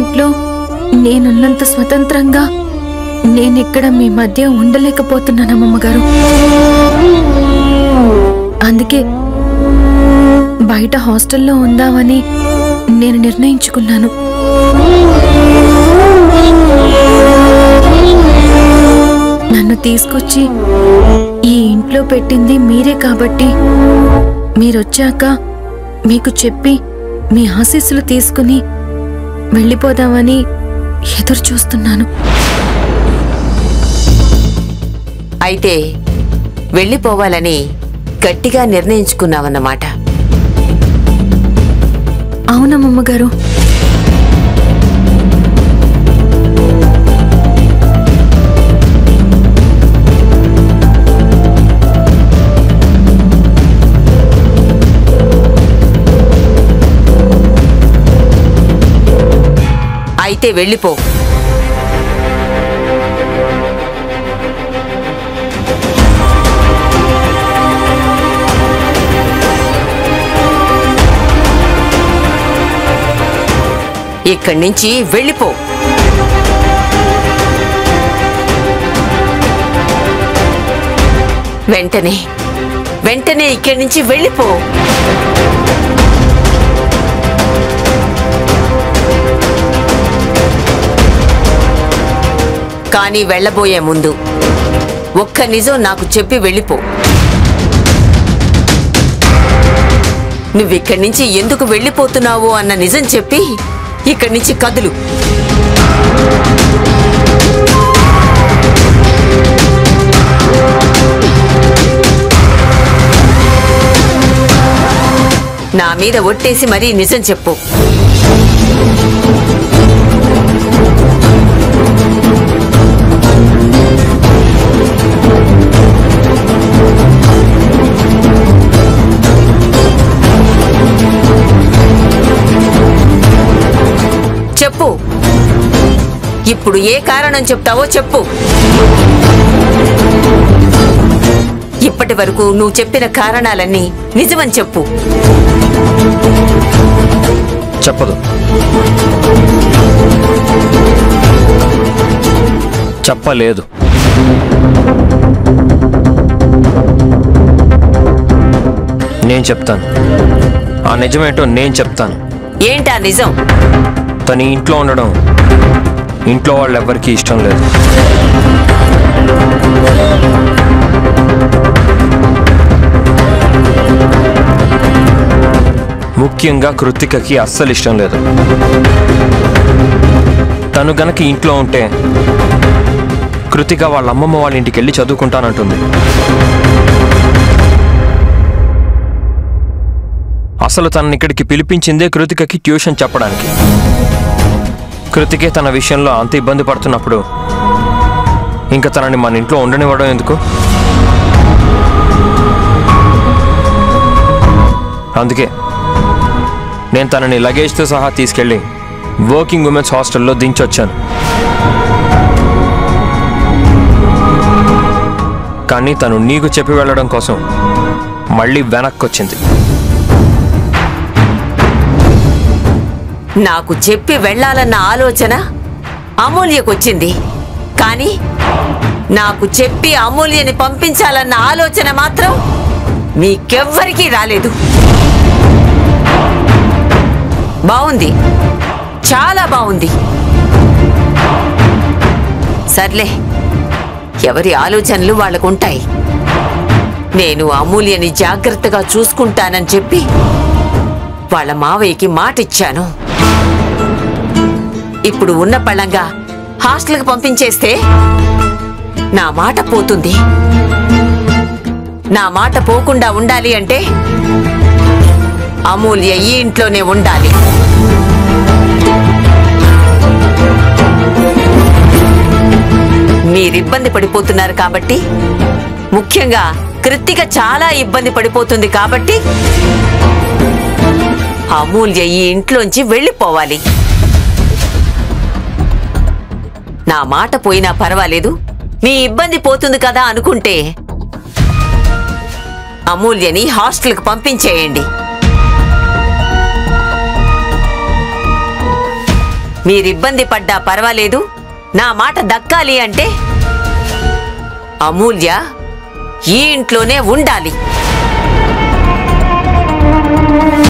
ఇంట్లో నేనున్నంత స్వతంత్రంగా నేనిక్కడ మీ మధ్య ఉండలేకపోతున్నాను అమ్మమ్మగారు అందుకే బయట హాస్టల్లో ఉందామని నేను నిర్ణయించుకున్నాను. నన్ను తీసుకొచ్చి ఈ ఇంట్లో పెట్టింది మీరే కాబట్టి మీరొచ్చాక మీకు చెప్పి మీ ఆశీస్సులు తీసుకుని వెళ్ళిపోదామని ఎదురు చూస్తున్నాను. అయితే వెళ్ళిపోవాలని గట్టిగా నిర్ణయించుకున్నావన్నమాట. అవునమ్మగారు అయితే వెళ్ళిపో. ఇక్కడి నుంచి వెళ్ళిపో. వెంటనే వెంటనే ఇక్కడి నుంచి వెళ్ళిపో. కానీ వెళ్ళబోయే ముందు ఒక్క నిజం నాకు చెప్పి వెళ్ళిపో. నువ్విక్కడి నుంచి ఎందుకు వెళ్ళిపోతున్నావు అన్న నిజం చెప్పి ఇక్కడి నుంచి కదులు. నా మీద ఒట్టేసి మరీ నిజం చెప్పు. ఇప్పుడు ఏ కారణం చెప్తావో చెప్పు. ఇప్పటి వరకు నువ్వు చెప్పిన కారణాలన్నీ నిజమని చెప్పు. చెప్పదు. చెప్పలేదు. నేను చెప్తాను. ఆ నిజమేంటో నేను చెప్తాను. ఏంటా నిజం? తన ఇంట్లో ఉండడం. ఇంట్లో వాళ్ళు ఎవరికీ ఇష్టం లేదు. ముఖ్యంగా కృతికకి అస్సలు ఇష్టం లేదు. తను గనక ఇంట్లో ఉంటే కృతిక వాళ్ళ అమ్మమ్మ వాళ్ళ ఇంటికి వెళ్ళి చదువుకుంటానంటుంది. అసలు తనని ఇక్కడికి పిలిపించిందే కృతికకి ట్యూషన్ చెప్పడానికి. కృతికే తన విషయంలో అంత ఇబ్బంది పడుతున్నప్పుడు ఇంకా తనని మన ఇంట్లో ఉండనివ్వడం ఎందుకు? అందుకే నేను తనని లగేజ్తో సహా తీసుకెళ్ళి వర్కింగ్ ఉమెన్స్ హాస్టల్లో దించొచ్చాను. కానీ తను నీకు చెప్పి వెళ్ళడం కోసం మళ్ళీ వెనక్కి వచ్చింది నాకు చెప్పి వెళ్ళాలన్న ఆలోచన అమూల్యకొచ్చింది. కానీ నాకు చెప్పి అమూల్యని పంపించాలన్న ఆలోచన మాత్రం మీకెవ్వరికీ రాలేదు. బాగుంది చాలా బాగుంది సర్లే ఎవరి ఆలోచనలు వాళ్ళకుంటాయి. నేను అమూల్యని జాగ్రత్తగా చూసుకుంటానని చెప్పి వాళ్ళ మావయ్యకి మాటిచ్చాను. ఇప్పుడు ఉన్న పళ్ళంగా హాస్టల్కి పంపించేస్తే నా మాట పోతుంది. నా మాట పోకుండా ఉండాలి అంటే అమూల్య ఈ ఇంట్లోనే ఉండాలి. మీరిబ్బంది పడిపోతున్నారు కాబట్టి ముఖ్యంగా కృత్తిక చాలా ఇబ్బంది పడిపోతుంది కాబట్టి అమూల్య ఈ ఇంట్లోంచి వెళ్ళిపోవాలి. నా మాట పోయినా పర్వాలేదు. మీ ఇబ్బంది పోతుంది కదా అనుకుంటే అమూల్యని హాస్టల్కి పంపించేయండి. మీరిబ్బంది పడ్డా పర్వాలేదు. నా మాట దక్కాలి అంటే అమూల్య ఈ ఇంట్లోనే ఉండాలి.